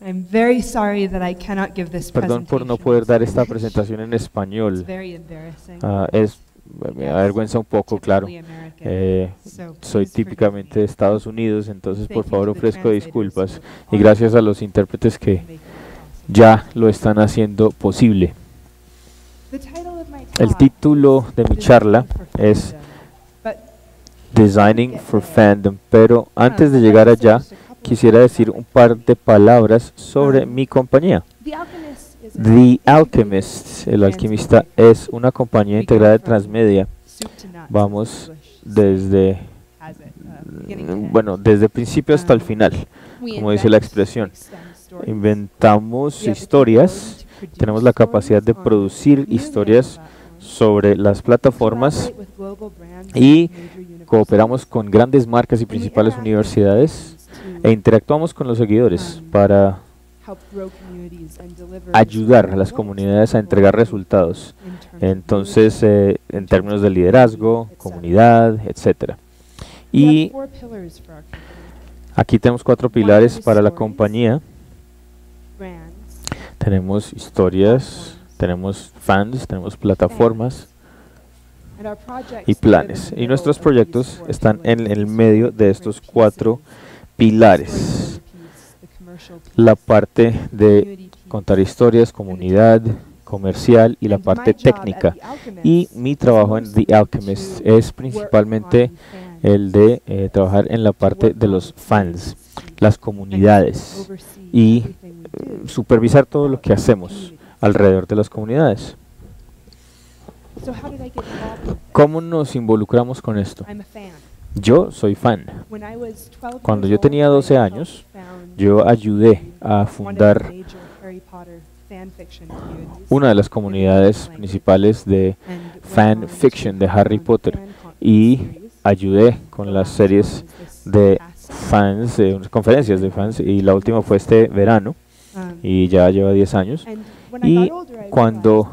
I'm very sorry that I cannot give this Perdón por no poder dar esta presentación en It's español. very embarrassing. Ah, es, me avergüenza un poco, claro. Eh, So soy típicamente de. Estados Unidos, entonces por favor ofrezco disculpas y gracias a los intérpretes que ya lo están haciendo posible. El título de mi charla es Designing for Fandom, pero antes de llegar allá quisiera decir un par de palabras sobre Um, mi compañía. The Alchemist el alquimista, es una compañía integrada de transmedia. Vamos desde, uh, bueno, desde principio hasta el Um, final. Como dice la expresión. Inventamos historias, tenemos la capacidad de producir historias sobre las plataformas y cooperamos con grandes marcas y principales universidades e interactuamos con los seguidores Um, para ayudar a las comunidades a entregar resultados. Entonces, eh, en términos de liderazgo, comunidad, etcétera. Y aquí tenemos cuatro pilares para la compañía. Tenemos historias, tenemos fans, tenemos plataformas y planes. Y nuestros proyectos están en el medio de estos cuatro pieces. Pilares. La parte de contar historias, comunidad, comercial y la parte técnica. Y mi trabajo en The Alchemist es principalmente el de eh, trabajar en la parte de los fans, las comunidades, y, eh, supervisar todo lo que hacemos alrededor de las comunidades. ¿Cómo nos involucramos con esto? Yo soy fan. When I was 12 Cuando yo tenía I 12 helped años, Yo ayudé a fundar una de las comunidades principales de fan fiction de Harry Potter y ayudé con las series de fans, de unas conferencias de fans y la última fue este verano Um, y ya lleva 10 años. Y cuando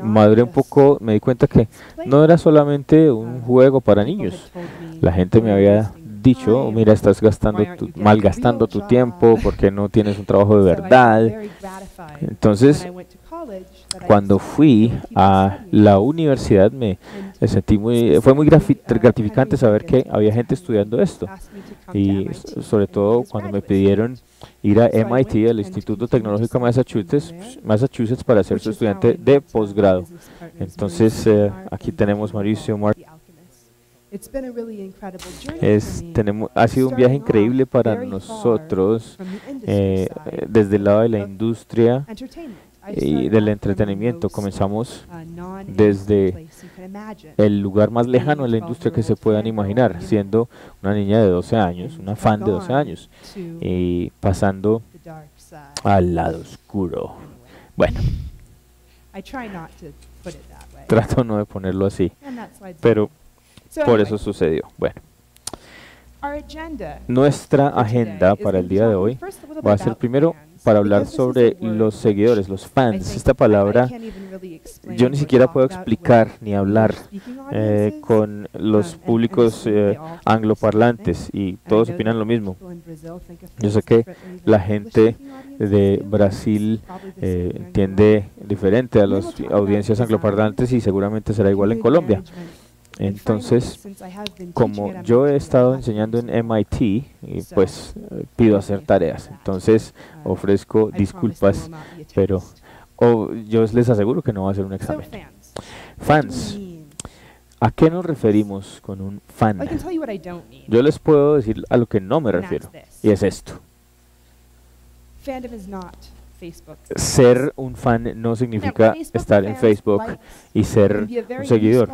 Maduré un poco, me di cuenta que no era solamente un Um, juego para niños. La gente me "You're había dicho, mira, estás gastando tu, malgastando tu job?" tiempo porque no tienes un trabajo de verdad. Entonces, cuando fui a la universidad me sentí muy, fue muy gratificante saber que había gente estudiando esto. Y sobre todo cuando me pidieron ir a MIT, and Instituto Tecnológico de Massachusetts, Massachusetts para ser su estudiante de posgrado. Entonces, eh, aquí tenemos Mauricio Mark. The Alchemist. It's been a really incredible journey Es, tenemos, ha sido un viaje increíble para nosotros eh, desde el lado de la industria y del entretenimiento. Comenzamos uh, non-industry desde el lugar más lejano de la industria que se puedan imaginar, siendo una niña de 12 años, una fan de 12 años, y pasando al lado oscuro. Bueno, trato no de ponerlo así, pero por eso sucedió. Bueno, nuestra agenda para el día de hoy va a ser primero para hablar sobre los seguidores, los fans. Esta palabra yo ni siquiera puedo explicar ni hablar eh, con los Um, públicos eh, angloparlantes y todos opinan lo mismo. Yo sé que la gente de Brasil eh, entiende diferente a las audiencias angloparlantes y seguramente será igual en Colombia. Entonces, como yo he estado enseñando do en MIT, So, pues eh, pido hacer tareas. Entonces Uh, ofrezco disculpas, pero test. o yo les aseguro que no va a ser un examen. fans. ¿a qué nos referimos con un fan? Yo les puedo decir a lo que no me refiero, y es esto. Ser un fan no significa estar en Facebook y ser un seguidor.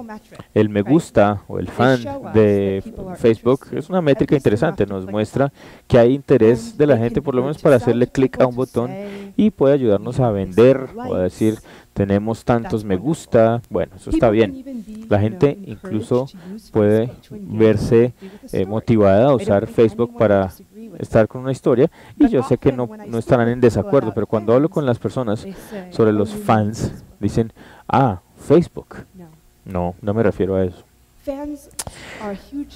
El me gusta o el fan de Facebook es una métrica interesante, nos muestra que hay interés de la gente por lo menos para hacerle clic a un botón y puede ayudarnos a "We have this vender o a decir likes." tenemos tantos me gusta, bueno, eso está bien. La gente incluso puede verse eh, motivada a usar Facebook para estar con una historia y yo sé que no, no estarán en desacuerdo, pero cuando hablo con las personas sobre "Oh, los fans, Facebook?" dicen, ah, Facebook. No. No, me refiero a eso.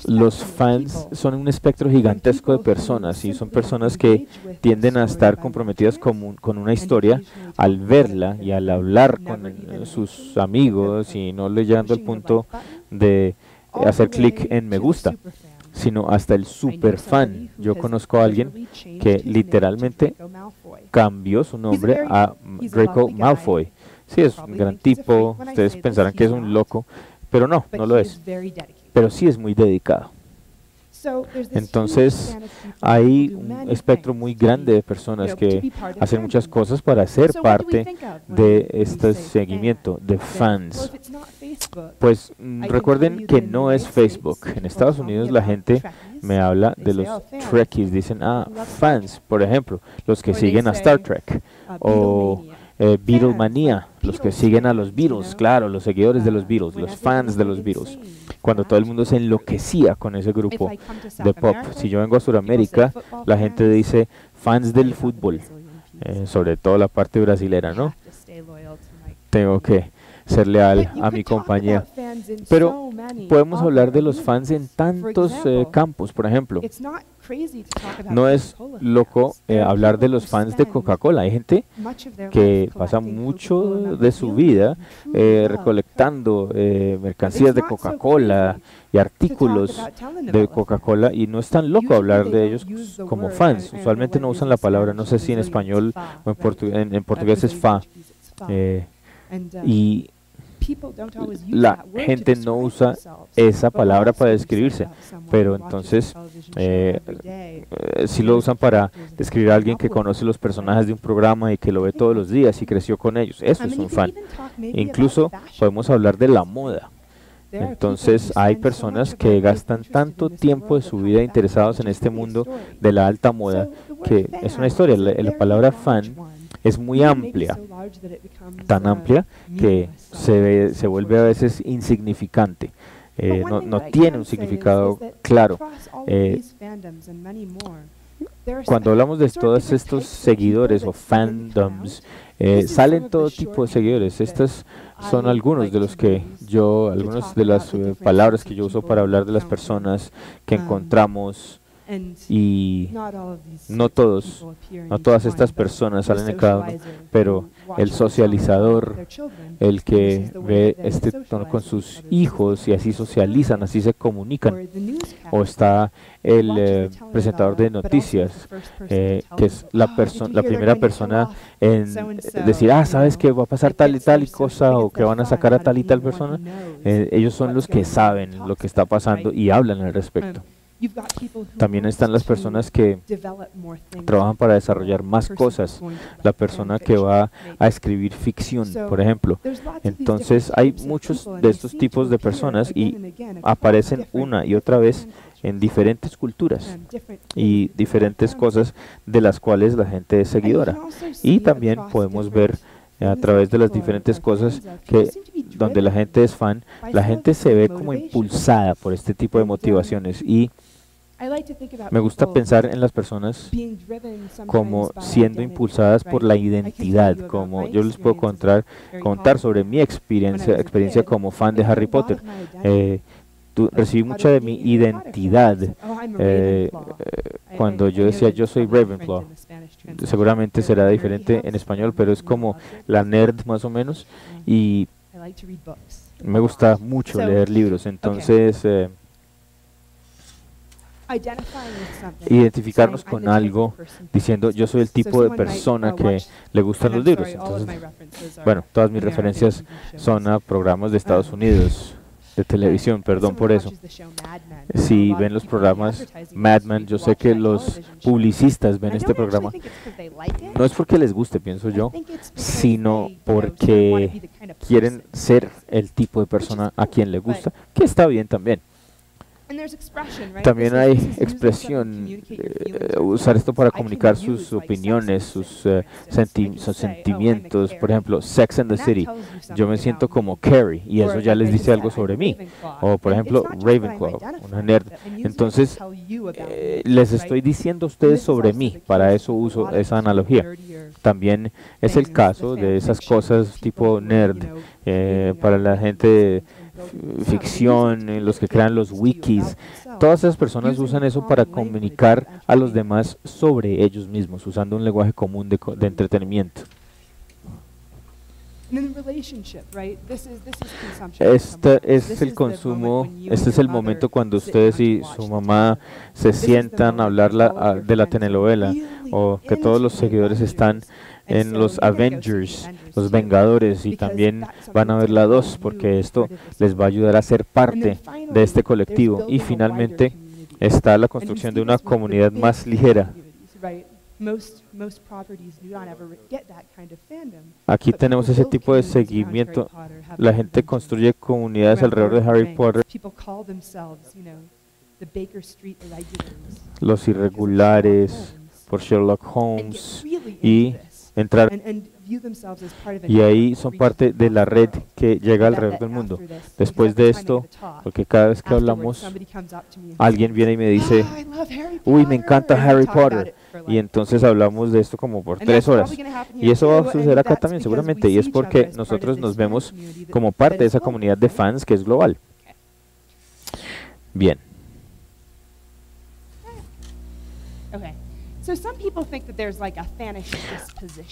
Los fans son un espectro gigantesco de personas y son personas que tienden a estar comprometidas con, un- con una historia al verla y al hablar con sus amigos y no le llegando al punto de hacer clic en me gusta, sino hasta el super fan. Yo conozco a alguien que literalmente cambió su nombre a Draco Malfoy. Sí, es un gran tipo, ustedes pensarán que es un loco, pero no, no lo es. Pero sí es muy dedicado. Entonces, Hay un espectro muy grande de personas que hacen muchas cosas para ser parte de este seguimiento de fans. Pues mm, recuerden que no es Facebook. En Estados Unidos la gente me habla de los Trekkies, dicen, ah, fans, por ejemplo, los que siguen a Star Trek, o eh, Beatlemania, los que siguen a los Beatles, claro, los seguidores de los Beatles, los fans de los Beatles, cuando todo el mundo se enloquecía con ese grupo de pop. Si yo vengo a Sudamérica, la gente dice fans del fútbol, eh, sobre todo la parte brasilera, ¿no? Tengo que ser leal a mi compañía. Pero podemos hablar de los fans en tantos eh, campos, por ejemplo. No es loco eh, hablar de los fans de Coca-Cola. Hay gente que pasa mucho de su vida eh, recolectando eh, mercancías de Coca-Cola y artículos de Coca-Cola y no es tan loco hablar de ellos como fans. Usualmente no usan la palabra, no sé si en español o en, portu- en- en portugués es fa. eh, y la gente no usa esa palabra para describirse, pero entonces eh, eh, sí lo usan para describir a alguien que conoce los personajes de un programa y que lo ve todos los días y creció con ellos. Eso es un fan. Incluso podemos hablar de la moda. Entonces hay personas que gastan tanto tiempo de su vida interesados en este mundo de la alta moda que es una historia. La, la palabra fan es muy amplia, tan amplia que se, ve- se vuelve a veces insignificante. Eh, no, no tiene un significado claro. Eh, cuando hablamos de todos estos seguidores o fandoms, eh, salen todo tipo de seguidores. Estos son algunos de los que yo, algunas de las eh, palabras que yo uso para hablar de las personas que encontramos y no todos, no todas estas personas salen en cada uno, pero el socializador, el que ve este tono con sus hijos y así socializan, así se comunican, o está el eh, presentador de noticias, eh, que es la persona, la primera persona en decir, ah, sabes que va a pasar tal y tal y cosa, o que van a sacar a tal y tal persona. Eh, ellos son los que saben lo que está pasando y hablan al respecto. También están las personas que trabajan para desarrollar más cosas. La persona que va a escribir ficción, por ejemplo. Entonces hay muchos de estos tipos de personas y aparecen una y otra vez en diferentes culturas y diferentes cosas de las cuales la gente es seguidora. Y también podemos ver a través de las diferentes cosas que donde la gente es fan, la gente se ve como impulsada por este tipo de motivaciones y me gusta pensar en las personas como siendo impulsadas por la identidad, como yo les puedo contar, contar sobre mi experiencia, experiencia como fan de Harry Potter. Eh, tu- recibí mucha de mi identidad. Eh, eh, cuando yo decía yo soy Ravenclaw. Seguramente será diferente en español, pero es como la nerd más o menos y me gusta mucho leer libros, entonces eh, identificarnos con algo diciendo yo soy el tipo de persona que le gustan los libros. Entonces, bueno, todas mis referencias son a programas de Estados Unidos, de televisión, perdón por eso. Si ven los programas Mad Men, yo sé que los publicistas ven este programa. No es porque les guste, pienso yo, sino porque quieren ser el tipo de persona a quien le gusta, que está bien también. También hay expresión, eh, usar esto para comunicar sus opiniones, sus, senti- sus sentimientos. Por ejemplo, Sex and the City. Yo me siento como Carrie y eso ya les dice algo sobre mí. O por ejemplo, Ravenclaw, una nerd. Entonces, eh, les estoy diciendo a ustedes sobre mí. Para eso uso esa analogía. También es el caso de esas cosas tipo nerd eh, para la gente ficción, los que crean los wikis, todas esas personas usan eso para comunicar a los demás sobre ellos mismos, usando un lenguaje común de, de entretenimiento. Este es el consumo, este es el momento cuando ustedes y su mamá se sientan a hablar de la telenovela o que todos los seguidores están en los Avengers, los Vengadores, y también van a ver la 2 porque esto les va a ayudar a ser parte de este colectivo. Y finalmente está la construcción de una comunidad más ligera. Aquí tenemos ese tipo de seguimiento. La gente construye comunidades alrededor de Harry Potter. Los irregulares por Sherlock Holmes y entrar y ahí son parte de la red que llega alrededor del mundo. Después de esto, porque cada vez que hablamos, alguien viene y me dice, uy, me encanta Harry Potter. Y entonces hablamos de esto como por tres horas. Y eso va a suceder acá también seguramente. Y es porque nosotros nos vemos como parte de esa comunidad de fans que es global. Bien.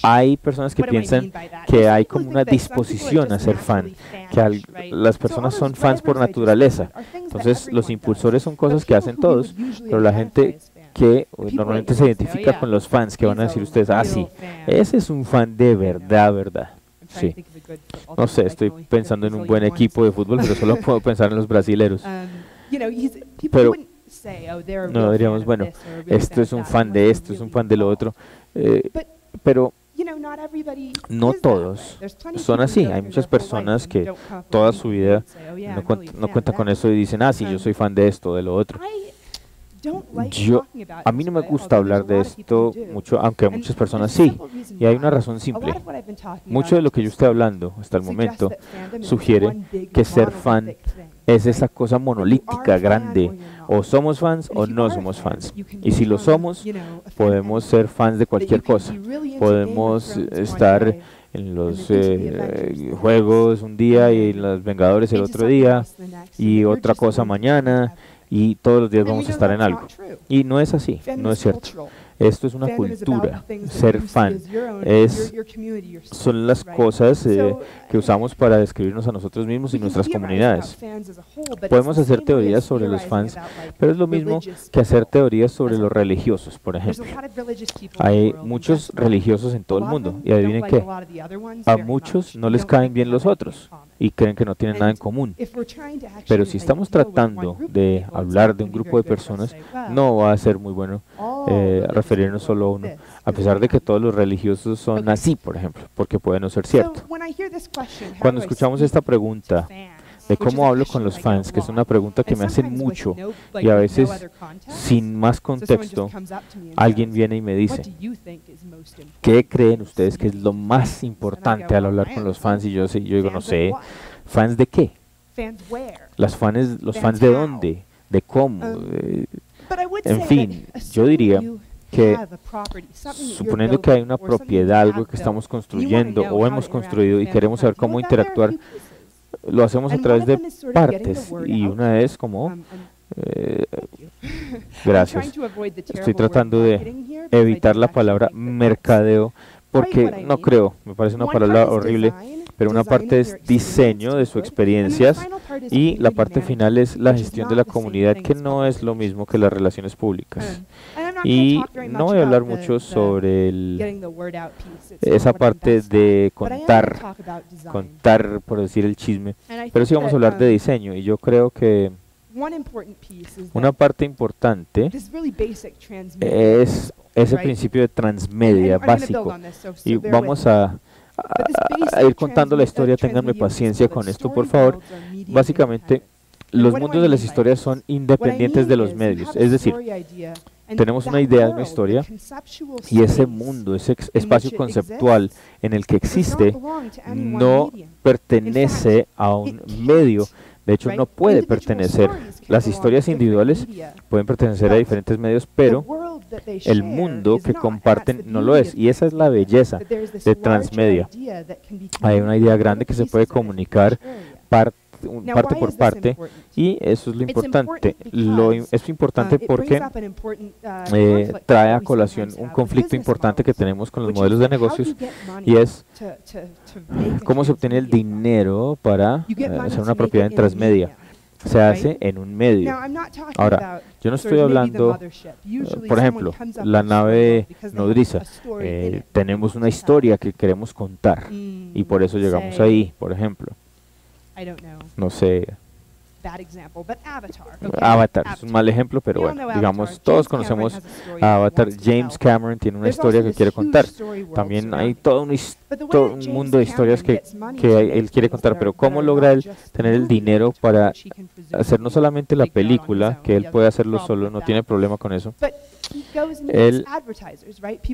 Hay personas que piensan que hay como una disposición a ser fan, que las personas son fans por naturaleza. Entonces los impulsores son cosas que hacen todos, pero la gente que normalmente se identifica con los fans, que van a decir ustedes, ah, sí, ese es un fan de verdad, verdad. Sí. No sé, estoy pensando en un buen equipo de fútbol, pero solo puedo pensar en los brasileros. Um, pero Oh, no diríamos, bueno, esto es un fan de esto, es un fan de lo otro, eh, pero no todos son así. Hay muchas personas que toda su vida oh, no, cuentan con eso y dicen, ah, sí, yo soy fan de esto, de lo otro. Yo, a mí no me gusta hablar de esto mucho, aunque a muchas personas sí. Y hay una razón simple. Mucho de lo que yo estoy hablando hasta el momento sugiere que ser fan es esa cosa monolítica, grande. O somos fans o no somos fans. Y si lo somos, podemos ser fans de cualquier cosa. Podemos estar en los eh, juegos un día y en los Vengadores el otro día y otra cosa mañana y todos los días vamos a estar en algo. Y no es así, no es cierto. Esto es una cultura, ser fan. Es, son las cosas eh, que usamos para describirnos a nosotros mismos y nuestras comunidades. Podemos hacer teorías sobre los fans, pero es lo mismo que hacer teorías sobre los religiosos, por ejemplo. Hay muchos religiosos en todo el mundo y adivinen qué, a muchos no les caen bien los otros y creen que no tienen nada en común. Pero si estamos tratando de hablar de un grupo de personas, no va a ser muy bueno eh, referirnos solo a uno, a pesar de que todos los religiosos son así, por ejemplo, porque puede no ser cierto. Cuando escuchamos esta pregunta, de cómo hablo con los fans, que es una pregunta que me hacen mucho y a veces sin más contexto, alguien viene y me dice, ¿qué creen ustedes que es lo más importante al hablar con los fans? Y yo, yo digo, no sé, ¿fans de qué? Las fans, ¿Los fans de dónde? ¿De cómo? Um, en fin, yo diría que suponiendo que hay una propiedad, algo que estamos construyendo o hemos construido y queremos saber cómo interactuar, lo hacemos a través de partes y una es como... Um, eh, gracias. Estoy tratando de evitar la palabra mercadeo porque no creo, me parece una palabra horrible, pero una parte es diseño de sus experiencias y la parte final es la gestión de la comunidad, que no es lo mismo que las relaciones públicas. Y no voy a hablar mucho sobre esa parte de contar, contar por decir el chisme, pero sí vamos a hablar de um, diseño y yo creo que una parte importante es ese principio de transmedia básico. y vamos a a, ir contando la historia, ténganme paciencia con esto, por favor. Básicamente, los mundos de las historias son independientes de los medios, es decir, tenemos una idea de una historia y ese mundo, ese espacio conceptual en el que existe, no pertenece a un medio, de hecho no puede pertenecer. Las historias individuales pueden pertenecer a diferentes medios, pero el mundo que comparten no lo es. Y esa es la belleza de transmedia. Hay una idea grande que se puede comunicar parte por parte y eso es lo importante. Lo, es importante uh, porque uh, eh, trae a colación un conflicto importante que tenemos con los modelos de negocios y es cómo se obtiene el dinero para eh, hacer una propiedad en transmedia se hace en un medio. Ahora, yo no estoy hablando, uh, por ejemplo, la nave nodriza. Eh, tenemos una historia que queremos contar y por eso llegamos ahí, por ejemplo. No sé, Avatar. es un mal ejemplo, pero bueno, digamos, todos conocemos a Avatar. James Cameron tiene una historia que quiere contar. También hay todo un, todo un mundo de historias que, que él quiere contar, pero ¿cómo logra él tener el dinero para hacer no solamente la película, que él puede hacerlo solo, no tiene problema con eso, él,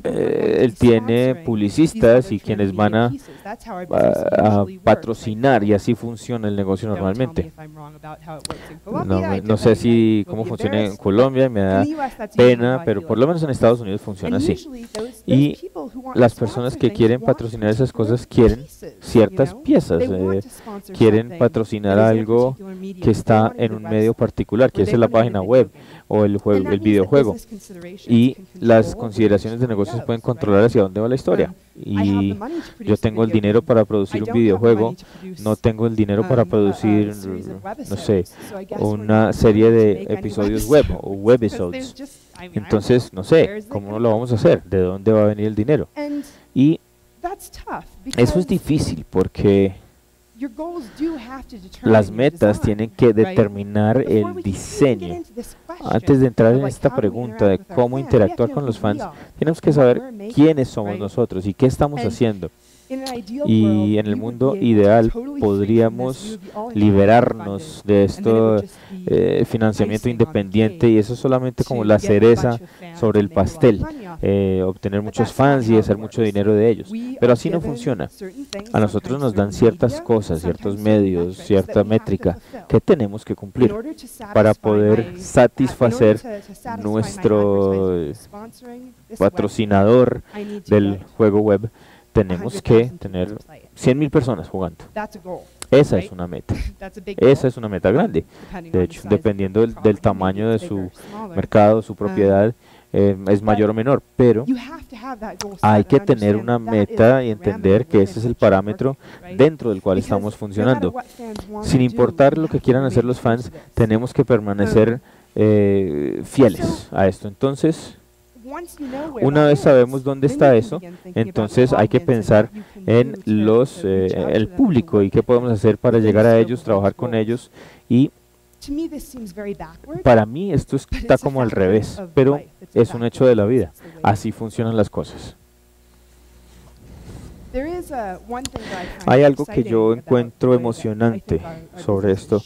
eh, él tiene publicistas y quienes van a, a, patrocinar y así funciona el negocio normalmente. No, no sé si cómo funciona en Colombia, me da pena, pero por lo menos en Estados Unidos funciona así. Y las personas que quieren patrocinar esas cosas quieren ciertas piezas, eh, quieren patrocinar algo que está en un medio particular, que es la página web o el, juego, el videojuego. Y las consideraciones de negocios pueden controlar hacia dónde va la historia. Y yo tengo el dinero para producir un videojuego, no tengo el dinero para um, producir, no sé, una serie de episodios web o webisodes. Entonces, no sé, ¿cómo lo vamos a hacer? ¿De dónde va a venir el dinero? Y eso es difícil porque las metas tienen que determinar el diseño. Antes de entrar en esta pregunta de cómo interactuar con los fans, tenemos que saber quiénes somos nosotros y qué estamos haciendo. Y en el mundo ideal podríamos liberarnos de este financiamiento independiente y eso es solamente como la cereza sobre el pastel, eh, obtener muchos fans y hacer mucho dinero de ellos. Pero así no funciona. A nosotros nos dan ciertas cosas, ciertos medios, cierta métrica que tenemos que cumplir para poder satisfacer nuestro patrocinador del juego web tenemos que tener 100.000 personas jugando. Esa es una meta. Esa es una meta grande. De hecho, dependiendo del, tamaño de su mercado, su um, propiedad, eh, es mayor o menor, pero hay que tener una meta y entender que ese es el parámetro dentro del cual estamos funcionando. Sin importar lo que quieran hacer los fans, tenemos que permanecer eh, fieles a esto. Entonces, una vez sabemos dónde está eso, entonces hay que pensar en los eh, el público y qué podemos hacer para llegar a ellos, trabajar con ellos y para mí esto está como al revés, pero es un hecho de la vida. Así funcionan las cosas. Hay algo que yo encuentro emocionante sobre esto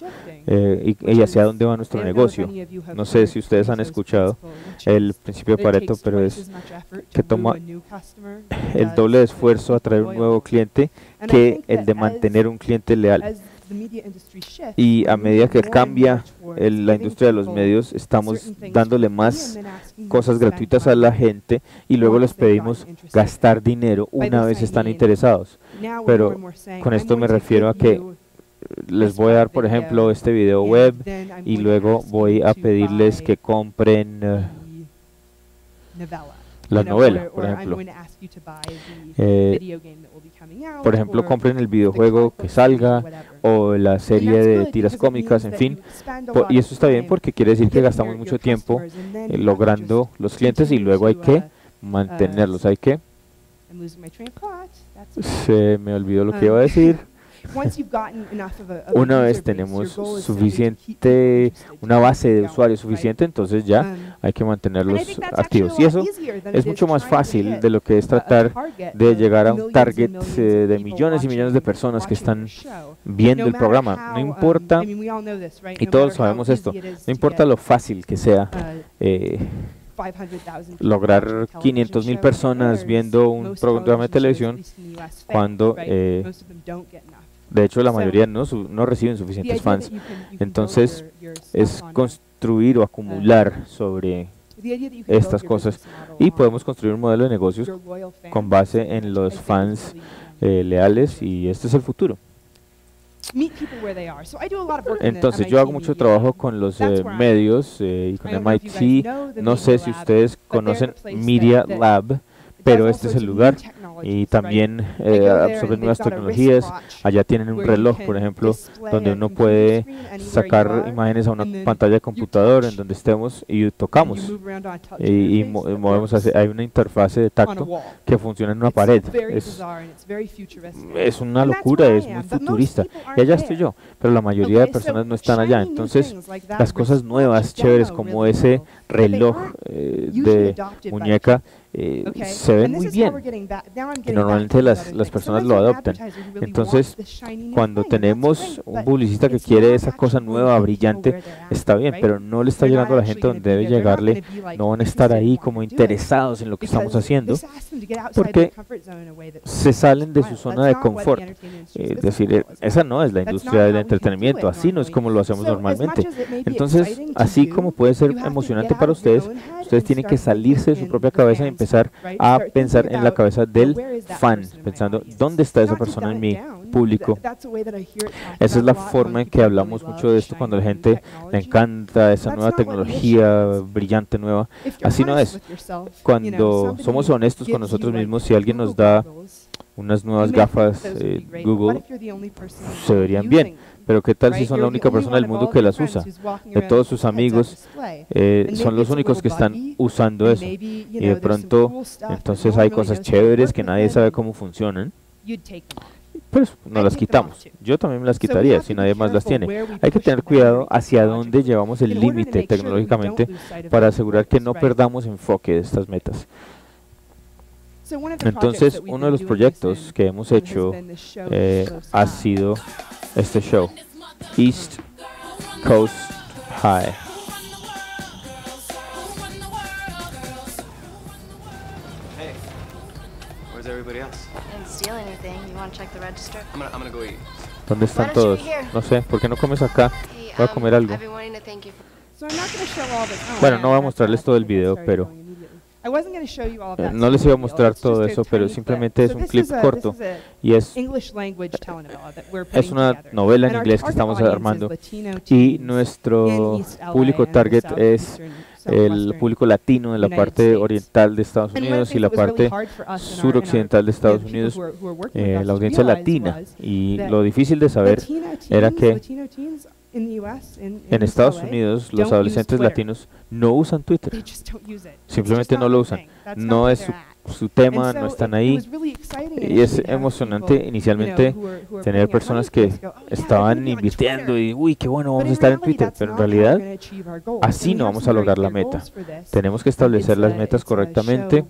eh, y, hacia dónde va nuestro negocio. No sé si ustedes han escuchado el principio de Pareto, pero es que toma el doble de esfuerzo atraer un nuevo cliente que el de mantener un cliente leal. Y a medida que cambia la industria de los medios, estamos dándole más cosas gratuitas a la gente y luego les pedimos gastar dinero una vez están interesados. Pero con esto me refiero a que les voy a dar, por ejemplo, este video web y luego voy a pedirles que compren uh, la novela, por ejemplo. Eh, por ejemplo, compren el videojuego que salga o la serie de tiras cómicas, en fin. y eso está bien porque quiere decir que gastamos mucho tiempo eh, logrando los clientes y luego hay que mantenerlos. Hay que... Se me olvidó lo que iba a decir. Una vez tenemos suficiente, una base de usuarios suficiente, entonces ya um, hay que mantenerlos activos. Y eso es mucho más fácil de lo que es tratar de llegar a un target eh, de millones y millones de personas que están viendo el programa. No um, importa, y todos sabemos esto, no importa lo fácil que sea. Uh, eh, lograr 500 mil personas viendo un programa de televisión cuando eh, de hecho, la mayoría no, no reciben suficientes fans. Entonces, es construir o acumular sobre estas cosas y podemos construir un modelo de negocios con base en los fans eh, leales y este es el futuro. Entonces yo hago mucho trabajo con los eh, medios eh, y con MIT. No sé si ustedes conocen Media Lab, pero este es el lugar y también eh, absorben nuevas tecnologías. Allá tienen un reloj, por ejemplo, donde uno puede sacar imágenes a una pantalla de computador en donde estemos y tocamos y, movemos hacia, hay una interfase de tacto que funciona en una pared. Es, es una locura, es muy futurista. Y allá estoy yo, pero la mayoría de personas no están allá. Entonces, las cosas nuevas, chéveres, como ese reloj eh, de muñeca, eh, se ve muy bien. y normalmente las, las personas lo adoptan. Entonces, cuando tenemos un publicista que quiere esa cosa nueva, brillante, está bien, pero no le está llegando a la gente donde debe llegarle, no van a estar ahí como interesados en lo que estamos haciendo, porque se salen de su zona de confort. Es decir, eh, esa no es la industria del entretenimiento, así no es como lo hacemos normalmente. Entonces, así como puede ser emocionante para ustedes, ustedes tienen que salirse de su propia cabeza y empezar a pensar en la cabeza del fan, pensando, ¿dónde está esa persona en mi público? Esa es la forma en que hablamos mucho de esto cuando la gente le encanta esa nueva tecnología brillante nueva. Así no es. Cuando somos honestos con nosotros mismos, si alguien nos da unas nuevas gafas eh, Google, se verían bien pero ¿qué tal si son la única persona del mundo que las usa? De todos sus amigos, eh, son los únicos que están usando eso. Y de pronto, entonces hay cosas chéveres que nadie sabe cómo funcionan. Pues no las quitamos. Yo también me las quitaría si nadie más las tiene. Hay que tener cuidado hacia dónde llevamos el límite tecnológicamente para asegurar que no perdamos enfoque de estas metas. Entonces, uno de los proyectos que hemos hecho eh, ha sido este show. East Coast High. Hey, where's everybody else? Didn't steal anything. You want to check the register? I'm gonna, I'm gonna go eat. ¿Dónde están todos? No sé, ¿por qué no comes acá? Voy a comer algo. Bueno, no voy a mostrarles todo el video, pero no les iba a mostrar todo eso, pero simplemente es un clip corto y es, es una novela en inglés que estamos armando y nuestro público target es el público latino en la parte oriental de Estados Unidos y la parte suroccidental de Estados Unidos, eh, la audiencia latina. Y lo difícil de saber era que en Estados Unidos, los adolescentes latinos no usan Twitter. Simplemente no lo usan. No es su, tema, no están ahí. Y es emocionante inicialmente tener personas que oh, estaban invirtiendo y, uy, qué bueno, vamos a estar en Twitter. Pero en realidad, así no vamos a lograr la meta. Tenemos que establecer las metas correctamente.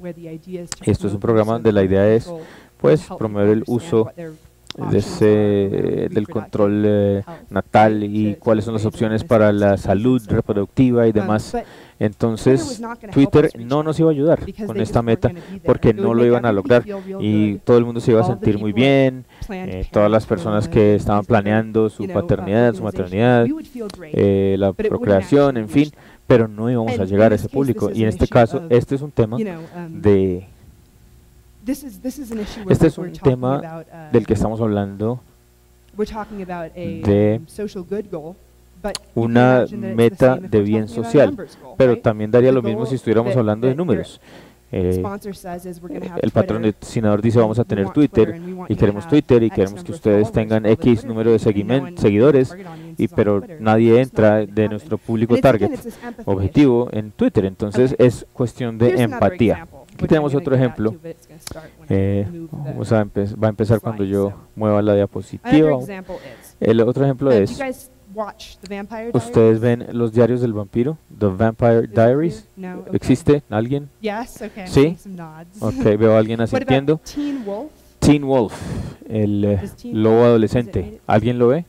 Esto es un programa donde la idea es, pues, promover el uso de ese, del control eh, natal y cuáles son las opciones para la salud reproductiva y demás. Entonces, Twitter no nos iba a ayudar con esta meta porque no lo iban a lograr y todo el mundo se iba a sentir muy bien, eh, todas las personas que estaban planeando su paternidad, su maternidad, eh, la procreación, en fin, pero no íbamos a llegar a ese público. Y en este caso, este es un tema de este es un tema uh, del que estamos hablando de um, una meta de bien social, pero también daría lo mismo si estuviéramos hablando de números. Eh, el patrocinador dice vamos a tener Twitter y queremos Twitter y queremos que ustedes tengan X número de seguidores, y pero nadie entra de nuestro público target objetivo en Twitter. Entonces es cuestión de empatía. Aquí tenemos otro ejemplo. Eh, vamos a va a empezar cuando yo mueva la diapositiva. El otro ejemplo es, ¿ustedes ven los diarios del vampiro? The Vampire Diaries. ¿Existe alguien? Sí. Ok, veo a alguien asintiendo. Teen Wolf, el eh, lobo adolescente. ¿Alguien lo ve?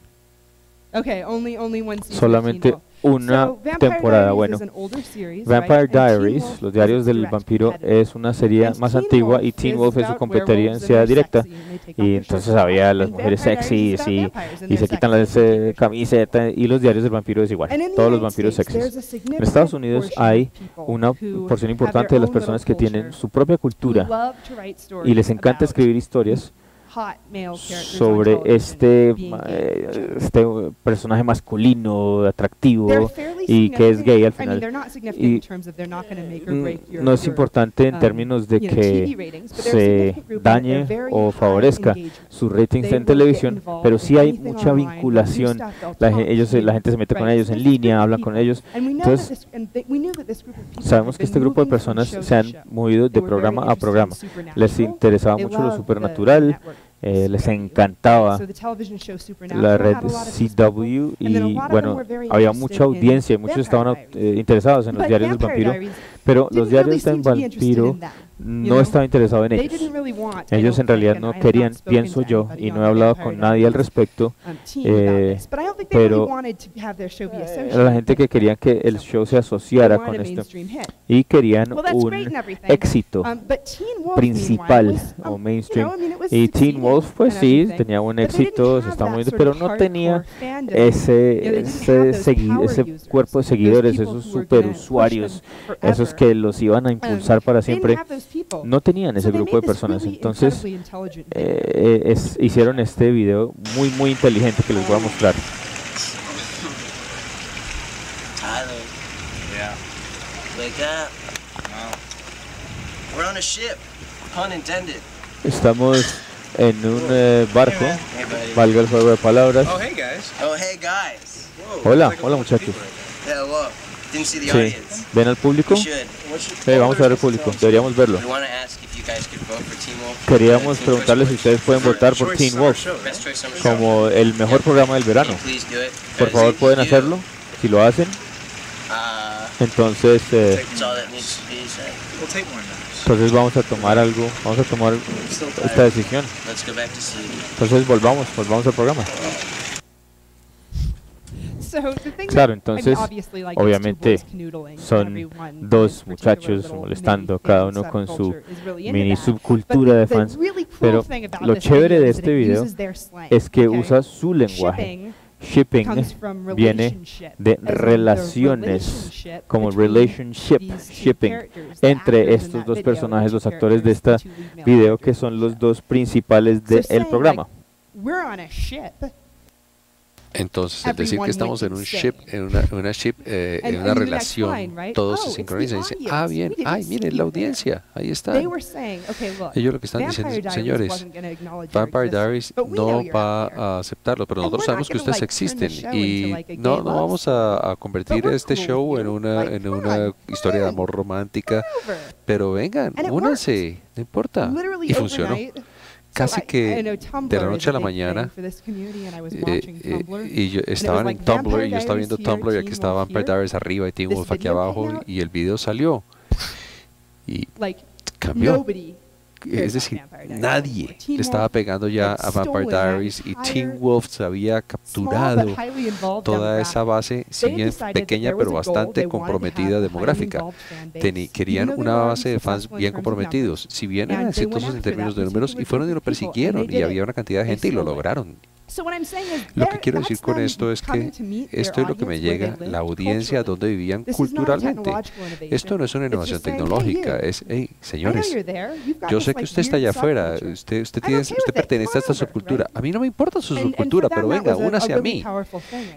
Solamente una temporada. Bueno, Vampire Diaries, los diarios del vampiro, es una serie más antigua y Teen Wolf es su competencia directa. Y entonces había las mujeres sexys y, y se quitan las eh, camisetas y los diarios del vampiro es igual, todos los vampiros sexys. En Estados Unidos hay una porción importante de las personas que tienen su propia cultura y les encanta escribir historias sobre este, eh, este personaje masculino, atractivo y que es gay al final. Y no es importante en um, términos de que se dañe o favorezca sus ratings en televisión, pero sí hay mucha vinculación. La, ellos, la gente se mete con ellos en línea, habla con ellos. Entonces, sabemos que este grupo de personas se han movido de programa a programa. Les interesaba mucho lo supernatural, eh, les encantaba la red CW y bueno, había mucha audiencia y muchos estaban eh, interesados en los diarios del vampiro, pero los diarios del vampiro no estaba interesado en ellos. Ellos en realidad no querían, pienso yo, y no he hablado con nadie al respecto, um, eh, pero era la gente que quería que el show se asociara con esto y querían un éxito um, principal o um, mainstream. Y Teen Wolf, pues sí, tenía un éxito, se estaba moviendo, pero no tenía ese, ese, ese cuerpo de seguidores, esos super usuarios, esos que los iban a impulsar para siempre no tenían ese grupo de personas. Entonces eh, eh, es, hicieron este video muy muy inteligente que les voy a mostrar. Estamos en un eh, barco, valga el juego de palabras. Oh, oh, hola, hola muchachos. Sí. ¿Ven al público? Vamos a ver el público. Deberíamos verlo. Queríamos preguntarles si ustedes pueden votar por Teen Wolf como el mejor programa del verano. Por favor, pueden hacerlo. Si lo hacen, uh, entonces eh, entonces vamos a tomar algo, vamos a tomar esta decisión. Entonces volvamos, volvamos al programa. Claro, entonces, obviamente, son dos muchachos molestando cada uno con su mini subcultura de fans, pero lo chévere de este video es que usa su lenguaje. Shipping viene de relaciones, como relationship, shipping, entre estos dos personajes, los actores de este video, que son los dos principales del programa. Entonces, es decir que estamos en un ship, en una, una ship, eh, en una relación, todos se oh, sincronizan y dicen, ah, bien, ay, miren la audiencia, ahí está. Ellos lo que están diciendo, señores, Vampire Diaries no va a aceptarlo, pero nosotros sabemos que ustedes existen y no, no vamos a, a convertir este show en una, en una historia de amor romántica, pero vengan, únanse, no importa. Y funcionó casi que de la noche a la mañana eh, eh, y yo estaba en Tumblr y yo estaba viendo Tumblr y aquí estaba Vampire Diaries arriba y Teen Wolf aquí abajo y el video salió. y cambió es decir, nadie le estaba pegando ya a Vampire Diaries y Teen Wolf había capturado toda esa base, si bien pequeña pero bastante comprometida demográfica. querían una base de fans bien comprometidos, si bien eran exitosos en términos de números y fueron y lo persiguieron y había una cantidad de gente y lo lograron. Lo que quiero decir con esto es que esto es lo que me llega, la audiencia donde vivían culturalmente. Esto no es una innovación tecnológica, es, hey, señores, yo sé que usted está allá afuera, usted, usted, tiene, usted pertenece a esta subcultura. A mí no me importa su subcultura, pero venga, únase a mí.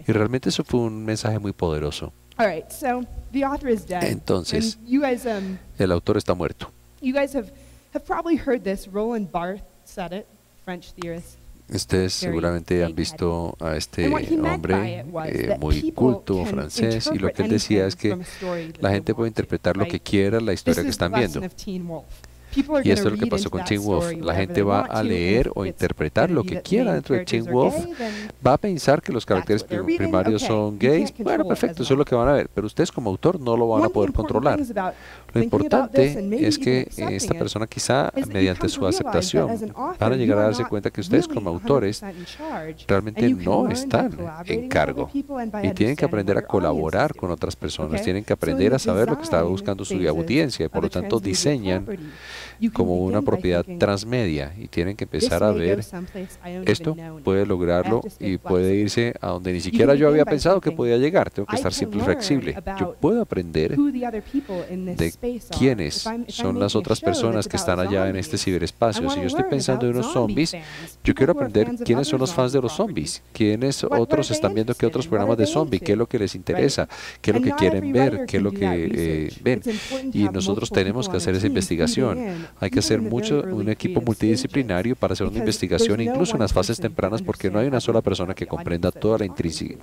Y realmente eso fue un mensaje muy poderoso. Entonces, um, el autor está muerto. French theorist. Ustedes seguramente han visto a este hombre eh, muy culto francés y lo que él decía es que la gente puede interpretar lo que quiera la historia que están viendo. Y esto es lo que pasó con Teen Wolf. La gente va a leer o interpretar lo que quiera dentro de Teen Wolf. Va a pensar que los caracteres primarios son gays. Bueno, perfecto, eso es lo que van a ver. Pero ustedes como autor no lo van a poder controlar. Lo importante es que esta persona quizá mediante su aceptación van a llegar a darse cuenta que ustedes como autores realmente no están en cargo y tienen que aprender a colaborar con otras personas, tienen que aprender a saber lo que está buscando su audiencia y por lo tanto diseñan como una propiedad transmedia y tienen que empezar a ver esto puede lograrlo y puede irse a donde ni siquiera yo había pensado que podía llegar. Tengo que estar siempre flexible. Yo puedo aprender de quiénes son las otras personas que están allá en este ciberespacio. Si yo estoy pensando en unos zombies, yo quiero aprender quiénes son los fans de los zombies, quiénes otros están viendo qué otros programas de zombies, qué es lo que les interesa, qué es lo que quieren ver, qué es lo que eh, ven. Y nosotros tenemos que hacer esa investigación. Hay que hacer mucho, un equipo multidisciplinario para hacer una investigación, incluso en las fases tempranas, porque no hay una sola persona que comprenda toda la,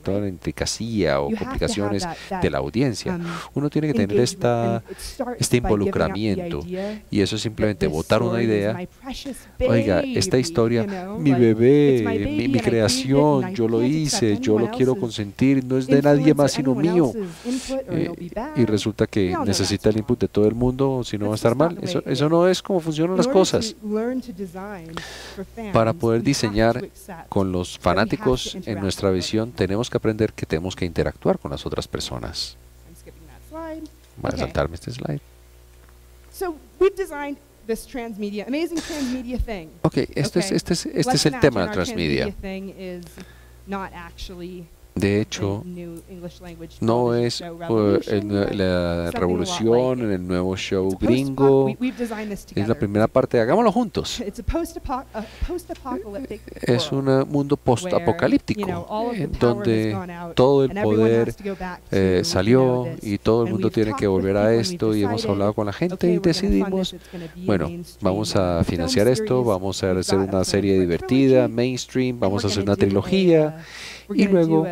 toda la intricacia o complicaciones de la audiencia. Um, Uno tiene que tener esta, este involucramiento y eso es simplemente votar una idea. Oiga, esta historia, mi bebé, mi, mi creación, yo lo hice, yo lo quiero consentir, no es de nadie más sino mío. Eh, y resulta que necesita el input de todo el mundo, si no va a estar mal. Eso, eso no es como funcionan las cosas. Para poder diseñar con los fanáticos en nuestra visión, tenemos que aprender que tenemos que interactuar con las otras personas. Voy a saltarme este slide. Ok, este, es, este, es, este es el tema de transmedia. De hecho, no es la revolución en el nuevo show gringo. Es la primera parte, hagámoslo juntos. Es un mundo post-apocalíptico, donde todo el poder eh, salió y todo el mundo tiene que volver a esto y hemos hablado con la gente y decidimos, bueno, vamos a financiar esto, vamos a hacer una serie divertida, mainstream, vamos a hacer una trilogía y luego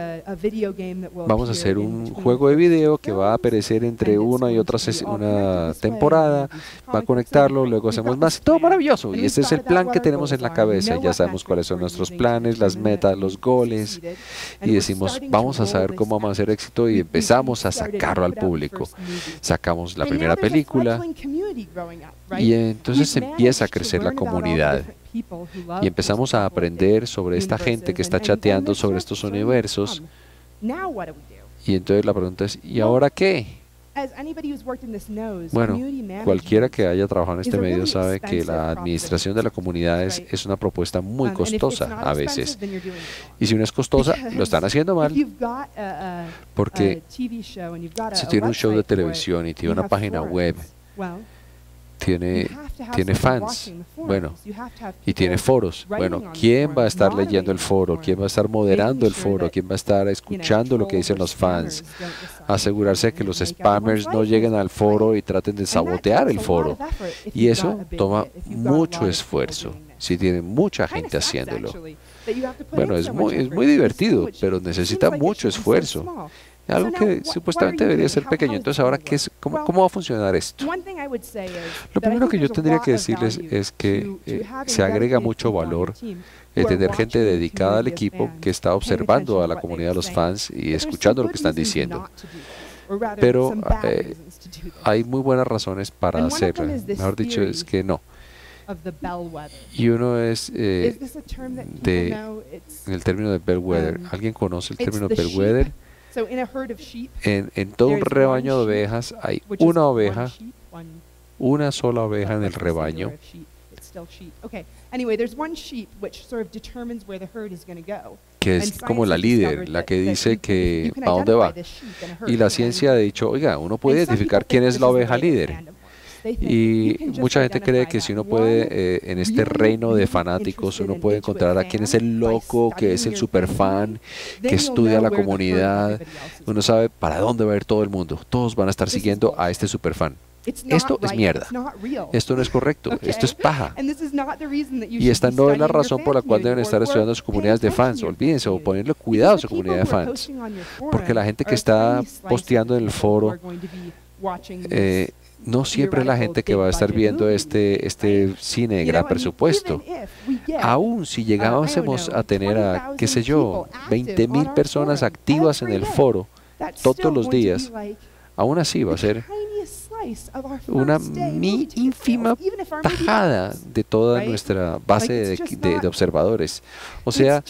vamos a hacer un juego de video que va a aparecer entre una y otra una temporada, va a conectarlo, luego hacemos más, todo maravilloso. Y este es el plan que tenemos en la cabeza. Ya sabemos cuáles son nuestros planes, las metas, los goles. Y decimos, vamos a saber cómo vamos a hacer éxito y empezamos a sacarlo al público. Sacamos la primera película y entonces empieza a crecer la comunidad y empezamos a aprender sobre esta gente que está chateando sobre estos universos. Y entonces la pregunta es, ¿y ahora qué? Bueno, cualquiera que haya trabajado en este medio sabe que la administración de la comunidad es, una propuesta muy um, costosa a veces. Y si no es costosa, lo están haciendo mal. Porque si tiene un show de televisión y tiene una página web, tiene, tiene fans, bueno, y tiene foros. Bueno, ¿quién va a estar leyendo el foro? ¿Quién va a estar moderando el foro? ¿Quién va a estar escuchando lo que dicen los fans? Asegurarse que los spammers no lleguen al foro y traten de sabotear el foro. Y eso toma mucho esfuerzo, si tiene mucha gente haciéndolo. Bueno, es muy, es muy divertido, pero necesita mucho esfuerzo algo que supuestamente debería ser pequeño. Entonces, ahora, ¿qué es, cómo, ¿cómo va a funcionar esto? Lo primero que yo tendría que decirles es que eh, se agrega mucho valor el tener gente dedicada al equipo que está observando a la comunidad de los fans y escuchando lo que están diciendo. Pero eh, hay muy buenas razones para hacerlo. Mejor dicho, es que no. Y uno es eh, de, en el término de bellwether. Um, ¿Alguien conoce el término bellwether? En, en todo un rebaño de ovejas hay una oveja, una sola oveja en el rebaño. que es como la líder, la que dice que a dónde va. Y la ciencia ha dicho, oiga, uno puede identificar quién es la oveja líder. Y mucha gente cree que si uno puede, eh, en este reino de fanáticos, uno puede encontrar a quién es el loco, que es el superfan, que estudia la comunidad. Uno sabe para dónde va a ir todo el mundo. Todos van a estar siguiendo a este superfan. Esto es mierda. Esto no es correcto. Esto es paja. Y esta no es la razón por la cual deben estar estudiando sus comunidades de fans. Olvídense o ponerle cuidado a su comunidad de fans. Porque la gente que está posteando en el foro eh, no siempre la gente que va a estar viendo este, este cine de gran presupuesto. Aún si llegásemos a tener a, qué sé yo, 20 mil personas activas en el foro todos los días, aún así va a ser una mi ínfima tajada de toda nuestra base de, observadores. O sea,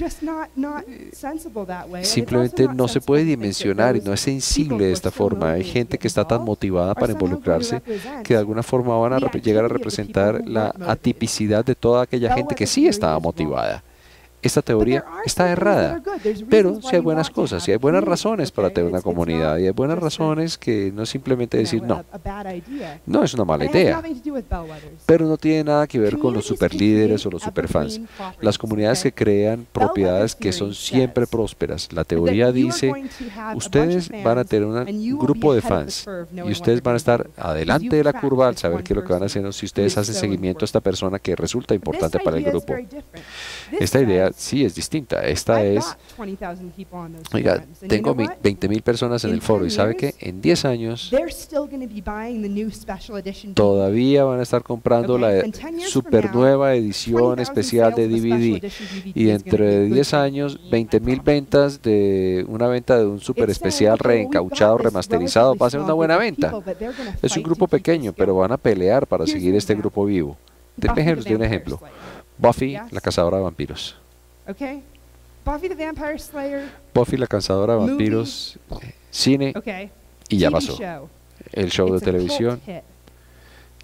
simplemente no se puede dimensionar y no es sensible de esta forma. Hay gente que está tan motivada para involucrarse que de alguna forma van a llegar a representar la atipicidad de toda aquella gente que sí estaba motivada esta teoría está errada. Pero si hay buenas cosas, si hay buenas razones para tener una comunidad, y hay buenas razones que no simplemente decir no. No es una mala idea, pero no tiene nada que ver con los superlíderes o los superfans. Las comunidades que crean propiedades que son siempre prósperas. La teoría dice, ustedes van a tener un grupo de fans y ustedes van a estar adelante de la curva al saber qué es lo que van haciendo si ustedes hacen seguimiento a esta persona que resulta importante para el grupo. Esta idea sí es distinta. Esta es, oiga, tengo 20.000 personas en el foro y sabe que en 10 años todavía van a estar comprando la super nueva edición especial de DVD y entre 10 años 20.000 ventas de una venta de un super especial reencauchado, remasterizado va a ser una buena venta. Es un grupo pequeño, pero van a pelear para seguir este grupo vivo. Déjenme de un ejemplo. Buffy, la cazadora de vampiros. Okay. Buffy the Vampire Slayer. Buffy la cazadora de vampiros. Cine. Y ya pasó. El show de televisión.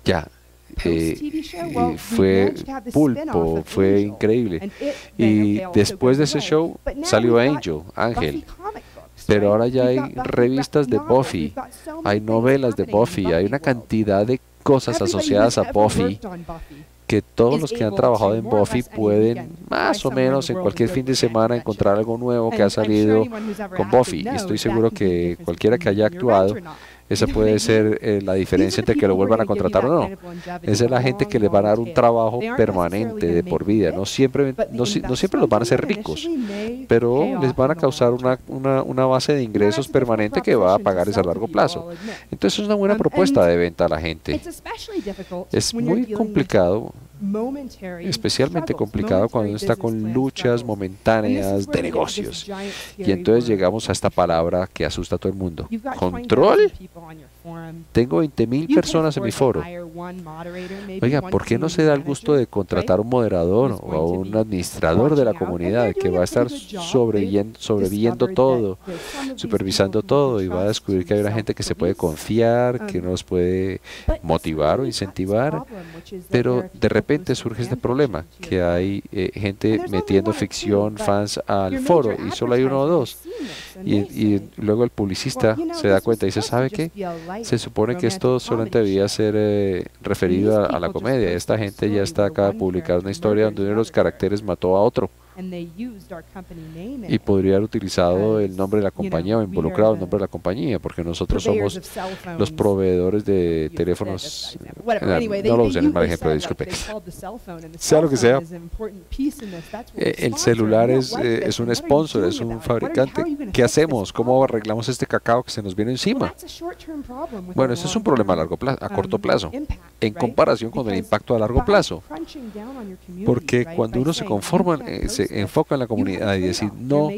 Ya. Eh, fue pulpo, fue increíble. Y después de ese show salió Angel, Ángel. Pero ahora ya hay revistas de Buffy, hay novelas de Buffy, hay una cantidad de cosas asociadas a Buffy que todos los que han trabajado en Buffy pueden más o menos en cualquier fin de semana encontrar algo nuevo que ha salido con Buffy. Y estoy seguro que cualquiera que haya actuado esa puede ser eh, la diferencia entre que lo vuelvan a contratar o no. Esa es la gente que les van a dar un trabajo permanente de por vida. No siempre, no, siempre los van a hacer ricos, pero les van a causar una, una, una base de ingresos permanente que va a pagar a largo plazo. Entonces es una buena propuesta de venta a la gente. Es muy complicado especialmente complicado cuando uno está con luchas momentáneas de negocios. Y entonces llegamos a esta palabra que asusta a todo el mundo. ¿Control? Tengo 20.000 personas en mi foro. Oiga, ¿por qué no se da el gusto de contratar un moderador o a un administrador de la comunidad que va a estar sobreviviendo, sobreviviendo todo, supervisando todo y va a descubrir que hay una gente que se puede confiar, que nos puede motivar o incentivar? Pero de repente surge este problema, que hay eh, gente metiendo ficción, fans al foro y solo hay uno o dos. Y, y luego el publicista se da cuenta y dice, ¿sabe qué? Se supone que esto solamente debía ser eh, referido a, la comedia. Esta gente ya está acá a publicar una historia donde uno de los caracteres mató a otro y podría haber utilizado el nombre de la compañía o involucrado el nombre de la compañía, porque nosotros somos los proveedores de teléfonos. No lo usen el mal ejemplo, disculpe. Sea lo que sea, eh, el celular es, eh, es un sponsor, es un fabricante. ¿Qué hacemos? ¿Cómo arreglamos este cacao que se nos viene encima? Bueno, ese es un problema a, largo plazo, a corto um, plazo, en comparación con el impacto a largo plazo. Porque cuando uno se conforma, eh, enfoca en la comunidad y decir, no,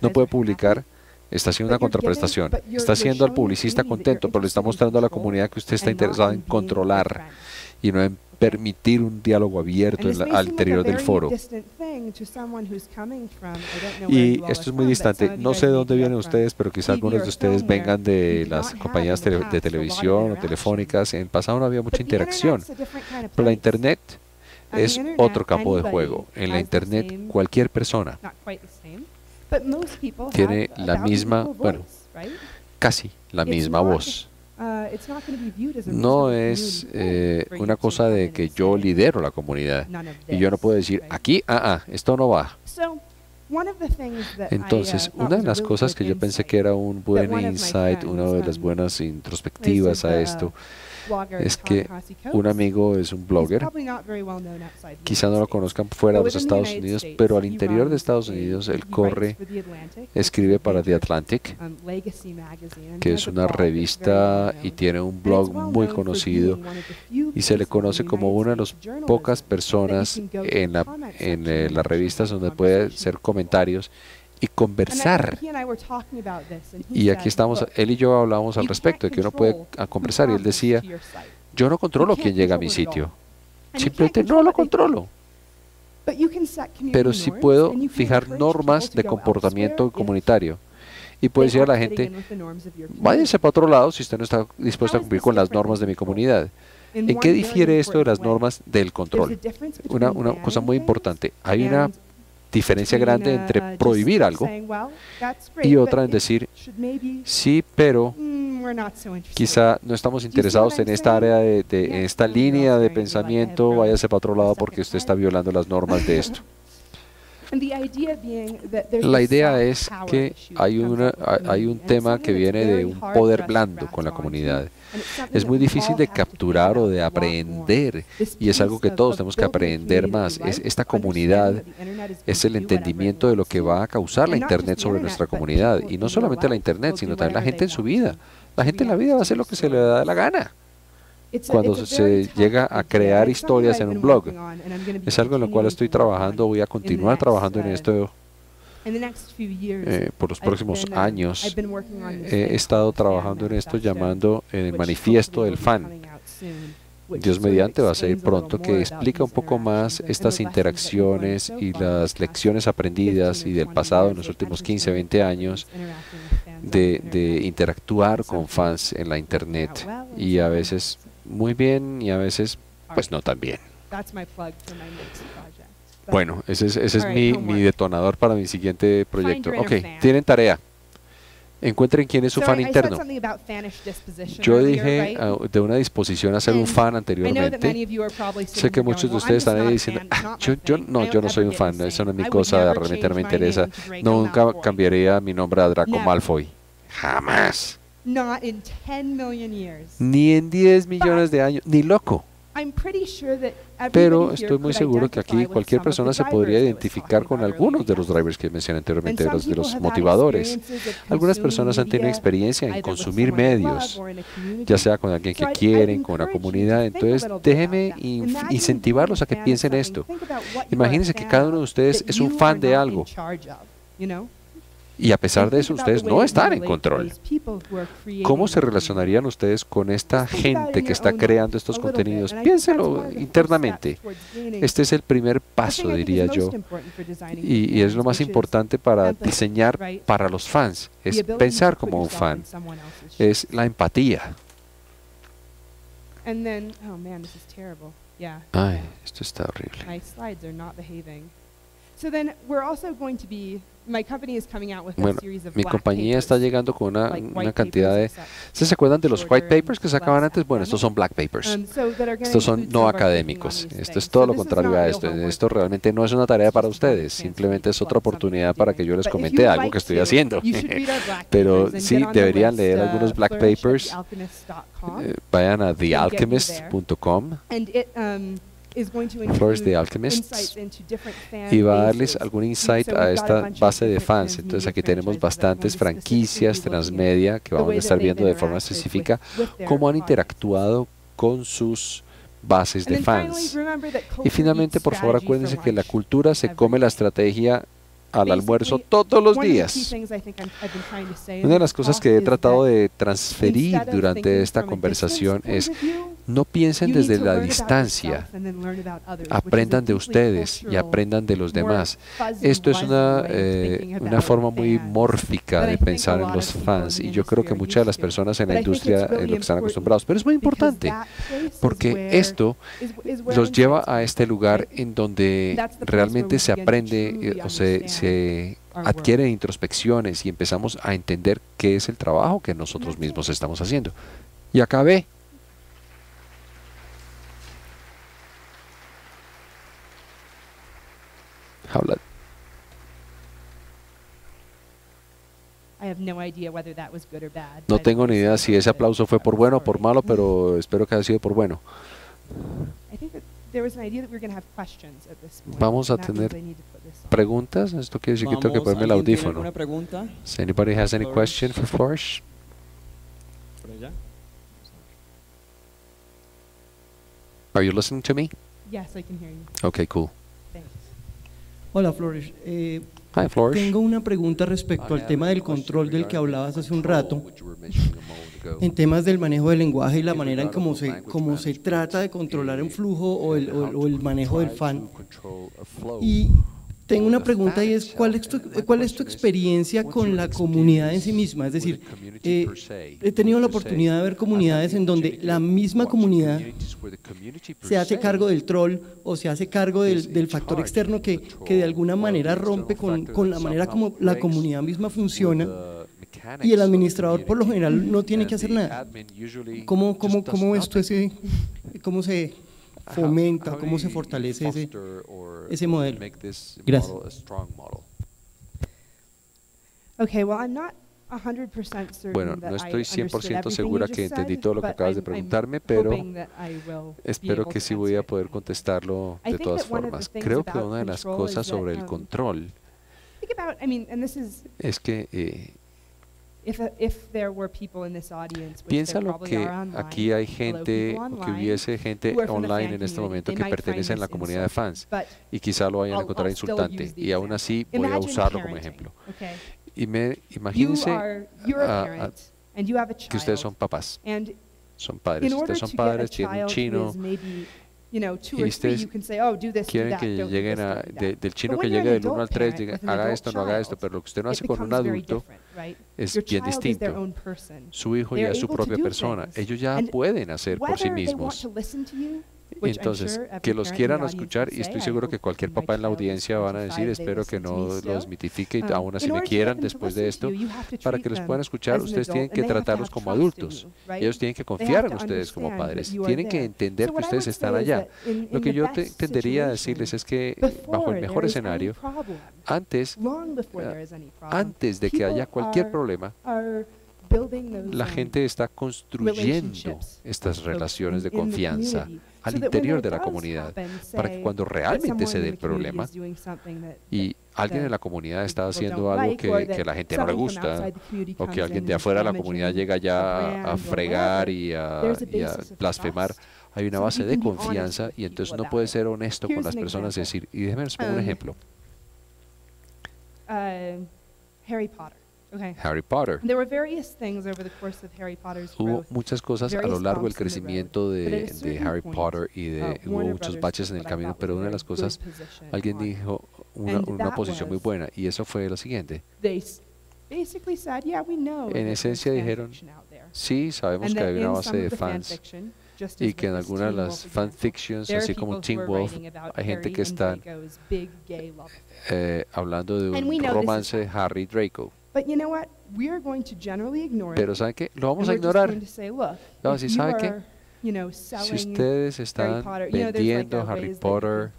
no puede publicar, está haciendo una contraprestación. Está haciendo al publicista contento, pero le está mostrando a la comunidad que usted está interesado en controlar y no en permitir un diálogo abierto al interior del foro. Y esto es muy distante. No sé de dónde vienen ustedes, pero quizá algunos de ustedes vengan de las compañías de televisión o telefónicas. En el pasado no había mucha interacción, pero la Internet es otro campo de juego. En la Internet cualquier persona tiene la misma, bueno, casi la misma voz. Uh, no es eh, una cosa de que yo lidero la comunidad y yo no puedo decir, aquí, ah, ah, esto no va. Entonces, uh, una de las cosas que yo pensé que era un buen insight, una de las um, buenas introspectivas a esto, es que un amigo es un blogger, quizá no lo conozcan fuera de los Estados Unidos, pero al interior de Estados Unidos él corre, escribe para The Atlantic, um, que es una revista y tiene un blog muy conocido y se le conoce como una de las pocas personas en, la, en eh, las revistas donde puede hacer comentarios y conversar. Y aquí estamos, él y yo hablábamos al respecto de que uno puede conversar y él decía, yo no controlo quién llega a mi sitio. Simplemente no lo controlo. Pero sí puedo fijar normas de comportamiento comunitario. Y puede decir a la gente, váyanse para otro lado si usted no está dispuesto a cumplir con las normas de mi comunidad. ¿En qué difiere esto de las normas del control? Una, una cosa muy importante. Hay una diferencia grande entre prohibir algo y otra en decir, sí, pero mm, quizá no estamos interesados en esta área, de, en esta línea de pensamiento, váyase para otro lado porque usted está violando las normas de esto. La idea es que hay, una, hay un tema que viene de un poder blando con la comunidad. Es muy difícil de capturar o de aprender y es algo que todos tenemos que aprender más. Es, esta comunidad es el entendimiento de lo que va a causar la Internet sobre nuestra comunidad. Y no solamente la Internet, sino también la gente en su vida. La gente en la vida va a hacer lo que se le da la gana cuando se llega a crear historias en un blog. Es algo en lo cual estoy trabajando, voy a continuar trabajando en esto eh, por los próximos años. He estado trabajando en esto llamando el manifiesto del fan. Dios mediante va a salir pronto que explica un poco más estas interacciones y las lecciones aprendidas y del pasado en los últimos 15, 20 años de, de interactuar con fans en la internet y a veces muy bien y a veces pues no tan bien. Bueno, ese es, ese es mi, mi, detonador para mi siguiente proyecto. Ok, tienen tarea. Encuentren quién es su fan interno. Yo dije ah, de una disposición a ser un fan anteriormente. Sé que muchos de ustedes están ahí diciendo, ah, yo, yo, no, yo no soy un fan, eso no es mi cosa, realmente no me interesa. Nunca cambiaría mi nombre a Draco Malfoy. Jamás. Ni en 10 millones de años, ni loco. Pero estoy muy seguro que aquí cualquier persona se podría identificar con algunos de los drivers que mencioné anteriormente, los de los motivadores. Algunas personas han tenido experiencia en consumir medios, ya sea con alguien que quieren, con una comunidad. Entonces, déjeme incentivarlos a que piensen esto. Imagínense que cada uno de ustedes es un fan de algo. Y a pesar de eso, ustedes no están en control. ¿Cómo se relacionarían ustedes con esta gente que está creando estos contenidos? Piénselo internamente. Este es el primer paso, diría yo. Y, es lo más importante para diseñar para los fans. Es pensar como un fan. Es la empatía. Ay, esto está horrible. Bueno, mi compañía está llegando con una, una cantidad de... ¿Se acuerdan de los white papers que sacaban antes? Bueno, estos son black papers. Um, estos son no académicos. Esto es todo lo contrario a esto. Esto realmente no es una tarea para ustedes, simplemente es otra oportunidad para que yo les comente algo que estoy haciendo. Pero sí, deberían leer algunos black papers. Eh, vayan a thealchemist.com Flores de Alchemists y va a darles algún insight a esta base de fans. Entonces aquí tenemos bastantes franquicias transmedia que vamos a estar viendo de forma específica cómo han interactuado con sus bases de fans. Y finalmente, por favor, acuérdense que la cultura se come la estrategia al almuerzo todos los días. Una de las cosas que he tratado de transferir durante esta conversación es no piensen desde la distancia, aprendan de ustedes y aprendan de los demás. Esto es una, eh, una forma muy mórfica de pensar en los fans y yo creo que muchas de las personas en la industria en lo que están acostumbrados, pero es muy importante porque esto los lleva a este lugar en donde realmente se aprende eh, o se, se adquieren introspecciones y empezamos a entender qué es el trabajo que nosotros mismos estamos haciendo. Y acabé. No tengo ni idea si ese aplauso fue por bueno o por malo, pero espero que haya sido por bueno. Vamos a tener preguntas. Esto quiere decir que tengo que ponerme el audífono. Does anybody has any question for Flourish? Are you listening to me? Yes, I can hear you. Okay, cool. Hola, Flores. Eh, tengo una pregunta respecto al tema del control del que hablabas hace un rato, en temas del manejo del lenguaje y la manera en cómo se, cómo se trata de controlar un flujo o el, o el manejo del fan. Y tengo una pregunta y es, ¿cuál es, tu, ¿cuál es tu experiencia con la comunidad en sí misma? Es decir, eh, he tenido la oportunidad de ver comunidades en donde la misma comunidad se hace cargo del troll o se hace cargo del, del factor externo que, que, de alguna manera rompe con, con la manera como la comunidad misma funciona y el administrador por lo general no tiene que hacer nada. ¿Cómo, cómo, cómo esto ese, cómo se fomenta, cómo se fortalece ese, ese modelo. Gracias. Okay, well, I'm not bueno, no estoy 100% segura que entendí todo lo que acabas de preguntarme, pero espero que sí voy a poder contestarlo de todas formas. Creo que una de las cosas sobre el um, control es que eh, Piénsalo que aquí hay gente, que hubiese gente online en este momento que pertenece a la comunidad de fans y quizá lo vayan a encontrar insultante y aún así voy a usarlo como ejemplo. Y me imagínense que ustedes son papás, son padres, ustedes son padres, tienen un chino y ustedes quieren que lleguen a, del chino que llegue del 1 al 3, diga, haga esto, no haga esto, pero lo que usted no hace con un adulto es bien distinto. Su hijo ya es su propia persona. Ellos ya pueden hacer por sí mismos. Entonces, que los quieran escuchar, y estoy seguro que cualquier papá en la audiencia van a decir, espero que no los mitifique y um, aún así me quieran después de esto, para que los puedan escuchar, ustedes tienen que tratarlos como adultos. Ellos tienen que confiar en ustedes como padres. Tienen que entender que ustedes están allá. Lo que yo tendería a decirles es que bajo el mejor escenario, antes, antes de que haya cualquier problema, la gente está construyendo estas relaciones de confianza al interior de la comunidad, para que cuando realmente se dé el problema y alguien en la comunidad está haciendo algo que, que la gente no le gusta, o que alguien de afuera de la comunidad llega ya a fregar y a, blasfemar, hay una base de confianza y entonces no puede ser honesto con las personas y decir, y déjeme poner un um, ejemplo. Uh, Harry Potter. Harry Potter. Hubo muchas cosas a lo largo del crecimiento de, de Harry Potter y de, uh, hubo muchos baches en el camino, pero una de las cosas, alguien dijo una, una posición muy buena y eso fue lo siguiente. En esencia dijeron, sí, sabemos que hay una base de fans y que en algunas de las fanfictions, así como Teen Wolf, hay gente que está eh, hablando de un romance de Harry Draco. Pero ¿saben qué? Lo vamos a ignorar. Vamos a decir, ¿sabe qué? Si ustedes están vendiendo Harry Potter,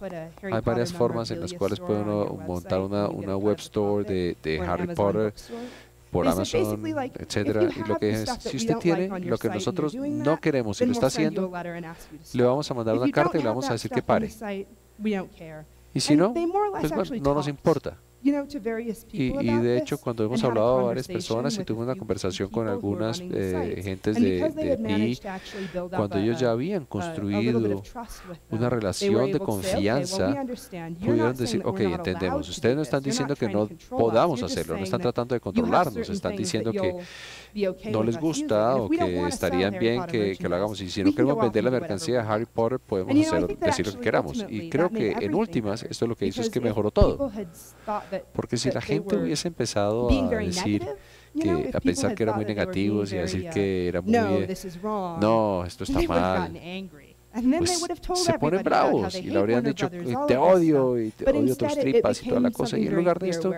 hay varias formas en las cuales puede uno montar una, una web store de, de Harry Potter por Amazon, etcétera. Y lo que es, si usted tiene lo que nosotros no queremos y lo está haciendo, le vamos a mandar una carta y le vamos a decir que pare. Y si no, pues no nos importa. Y, y, de hecho, cuando hemos hablado a varias personas y tuve una conversación con algunas eh, gentes de, de cuando ellos ya habían construido una relación de confianza, pudieron decir, ok, entendemos, ustedes no están diciendo que no podamos hacerlo, no están tratando de controlarnos, están diciendo que no les gusta o que estarían bien que, que, lo hagamos. Y si no queremos vender la mercancía de Harry Potter, podemos hacer, decir lo que queramos. Y creo que en últimas, esto lo que hizo es que mejoró todo. Porque si la gente hubiese empezado a decir que a pensar que eran muy negativos y a decir que era muy no, esto está mal pues se ponen bravos y le habrían dicho te odio y te odio tus tripas y toda la cosa y en lugar de esto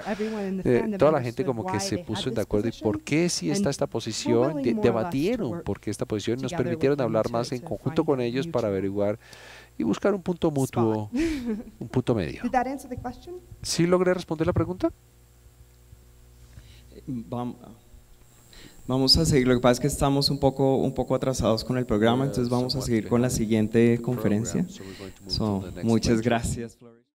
eh, toda la gente como que se puso de acuerdo y por qué si está esta posición debatieron por qué esta posición nos permitieron hablar más en conjunto con ellos para averiguar y buscar un punto mutuo un punto medio. ¿Sí logré responder la pregunta? Vamos Vamos a seguir, lo que pasa es que estamos un poco, un poco atrasados con el programa, entonces vamos a seguir con la siguiente conferencia. So, muchas gracias.